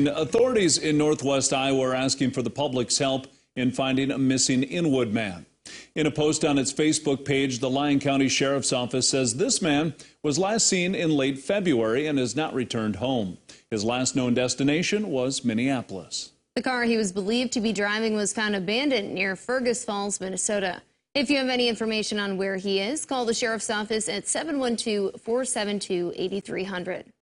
Authorities in northwest Iowa are asking for the public's help in finding a missing Inwood man. In a post on its Facebook page, the Lyon County Sheriff's Office says this man was last seen in late February and has not returned home. His last known destination was Minneapolis. The car he was believed to be driving was found abandoned near Fergus Falls, Minnesota. If you have any information on where he is, call the Sheriff's Office at 712 472 8300.